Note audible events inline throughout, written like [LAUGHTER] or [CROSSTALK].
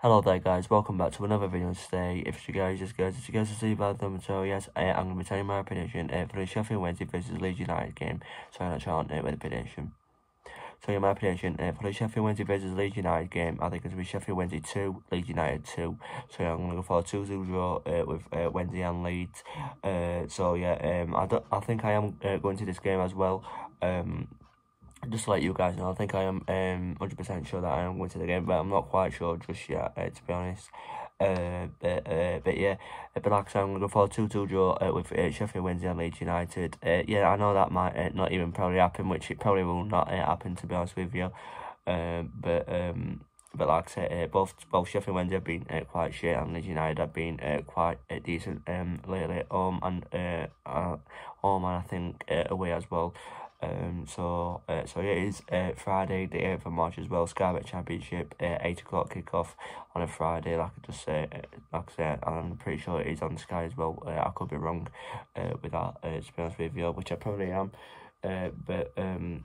Hello there guys, welcome back to another video today. If you guys just guys, if you guys to see about the thumbnail, yes, uh, I'm going to be telling my prediction uh, for the Sheffield Wednesday versus Leeds United game. So I'm going to try uh, with the prediction. So yeah, my prediction uh, for the Sheffield Wednesday versus Leeds United game, I think it's going to be Sheffield Wednesday 2, Leeds United 2. So yeah, I'm going to go for a 2-0 draw uh, with uh, Wednesday and Leeds. Uh, so yeah, um, I, don't, I think I am uh, going to this game as well. Um, just to let you guys know, I think I am um 100% sure that I am going to the game, but I'm not quite sure just yet, uh, to be honest. Uh, but, uh, but yeah, uh, but like I said, I'm going to go for a 2-2 draw uh, with uh, Sheffield Wednesday and Leeds United. Uh, yeah, I know that might uh, not even probably happen, which it probably will not uh, happen, to be honest with you. Uh, but um, but like I said, uh, both both Sheffield Wednesday have been uh, quite shit, and Leeds United have been uh, quite uh, decent um, lately at home and uh, uh, home and I think uh, away as well. Um, so, uh, so it is uh, Friday, the 8th of March as well. Sky Championship, uh, 8 o'clock kickoff on a Friday, like I just said. Uh, like I said, I'm pretty sure it is on Sky as well. Uh, I could be wrong uh, with that, uh, to be honest with you, which I probably am. Uh, but, um,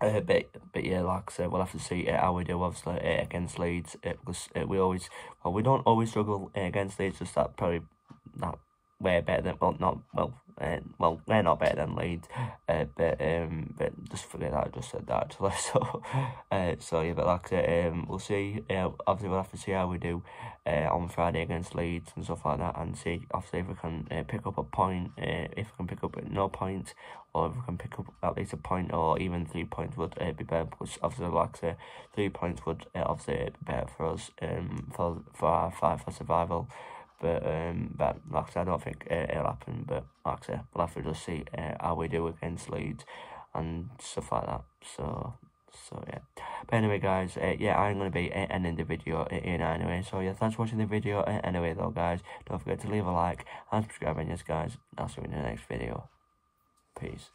uh, but but yeah, like I said, we'll have to see uh, how we do obviously uh, against Leeds uh, because uh, we always well we don't always struggle against Leeds, just that probably that way better than well not well uh, well they're not better than Leeds uh, but um but just forget that I just said that actually [LAUGHS] so uh so yeah but like I said um we'll see uh, obviously we'll have to see how we do uh on Friday against Leeds and stuff like that and see obviously if we can uh, pick up a point uh, if we can pick up no points or if we can pick up at least a point or even three points would uh, be better because obviously like I say three points would uh, obviously be better for us um for for our fight for survival but um, but like I said, I don't think uh, it'll happen. But like I said, we'll have to just see uh, how we do against Leeds and stuff like that. So so yeah. But anyway, guys, uh, yeah, I'm gonna be uh, ending the video uh, here anyway. So yeah, thanks for watching the video. Uh, anyway, though, guys, don't forget to leave a like and subscribe, and yes, guys, I'll see you in the next video. Peace.